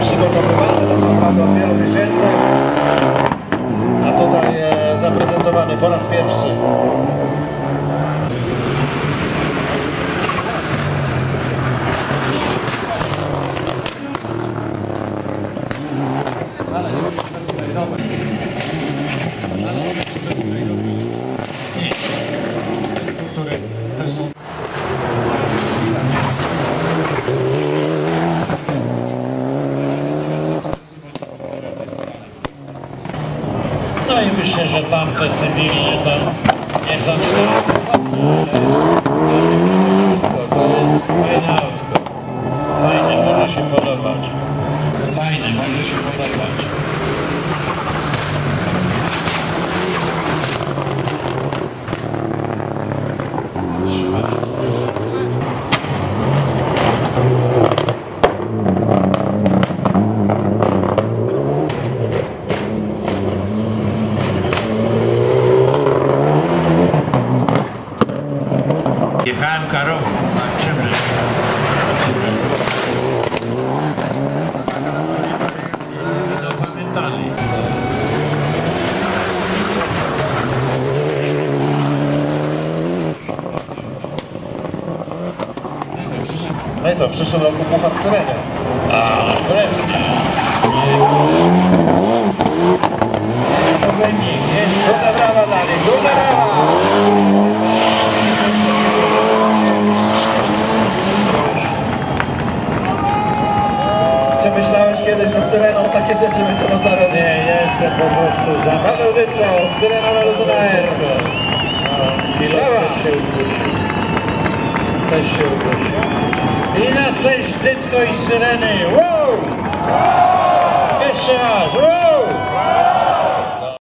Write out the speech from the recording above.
Przygotowywane tak naprawdę od wielu miesięcy, a tutaj e, zaprezentowany po raz pierwszy. Ale nie rajdowej. Ale robisz wersji rajdowej. Nie, to jest tylko, który zresztą No i myślę, że tamte cywilne tam nie są To jest fajne autko. Fajne, może się podobać. Fajne, może się podobać. Jechałem karą, a czymże? No pamiętali. No i co, w przyszłym roku puchar Syreny. A, pewnie. To będzie, nie? Duże brawa dla nich, duże brawa! Czy myślałeś kiedyś, że Syreną takie rzeczy będzie można robić? Nie, jestem po prostu za... Paweł Dytko, Syrena na Luzonair. Pilot Brawa. się udusił. Też się udusił. I na cześć Dytko i Syreny. Wow! Jeszcze raz. Wow!